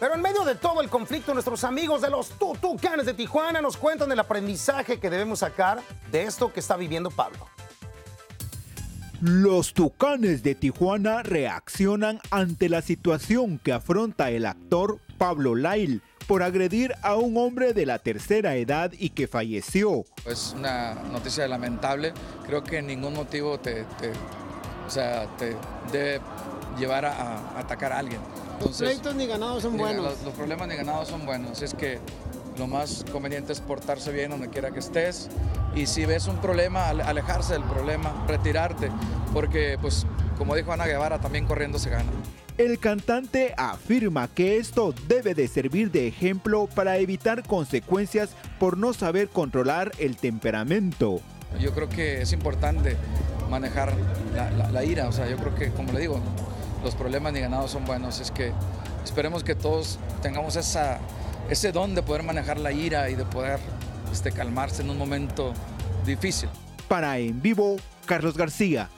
Pero en medio de todo el conflicto, nuestros amigos de los Tutucanes de Tijuana nos cuentan el aprendizaje que debemos sacar de esto que está viviendo Pablo. Los Tucanes de Tijuana reaccionan ante la situación que afronta el actor Pablo Lail por agredir a un hombre de la tercera edad y que falleció. Es una noticia lamentable. Creo que ningún motivo te, o sea, te debe llevar a, atacar a alguien. Los pleitos ni ganados son buenos. Los, los, problemas ni ganados son buenos. Es que lo más conveniente es portarse bien donde quiera que estés y si ves un problema, alejarse del problema, retirarte, porque pues como dijo Ana Guevara, también corriendo se gana. El cantante afirma que esto debe de servir de ejemplo para evitar consecuencias por no saber controlar el temperamento. Yo creo que es importante manejar la, ira, o sea, yo creo que, como le digo, los problemas ni ganados son buenos, es que esperemos que todos tengamos ese don de poder manejar la ira y de poder este, calmarse en un momento difícil. Para En Vivo, Carlos García.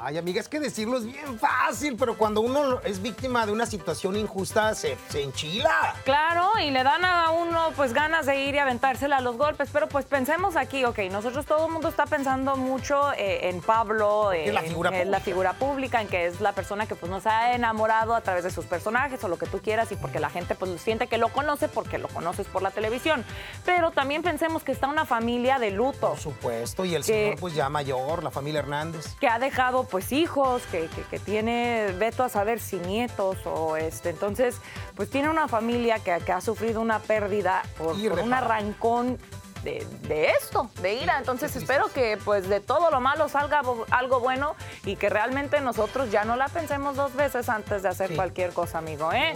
Ay, amiga, es que decirlo es bien fácil, pero cuando uno es víctima de una situación injusta, se, enchila. Claro, y le dan a uno pues ganas de ir y aventársela a los golpes, pero pues pensemos aquí, ok, nosotros todo el mundo está pensando mucho eh, en Pablo, en, la figura en la figura pública, en que es la persona que pues nos ha enamorado a través de sus personajes o lo que tú quieras y porque la gente pues siente que lo conoce porque lo conoces por la televisión. Pero también pensemos que está una familia de luto. Por supuesto, y el señor pues ya mayor, la familia Hernández. Que ha dejado pues hijos, que, tiene, veto a saber si nietos o este, entonces pues tiene una familia que, ha sufrido una pérdida por, un arrancón de, esto, de ira. Entonces espero que pues de todo lo malo salga algo bueno y que realmente nosotros ya no la pensemos dos veces antes de hacer cualquier cosa, amigo. ¿eh?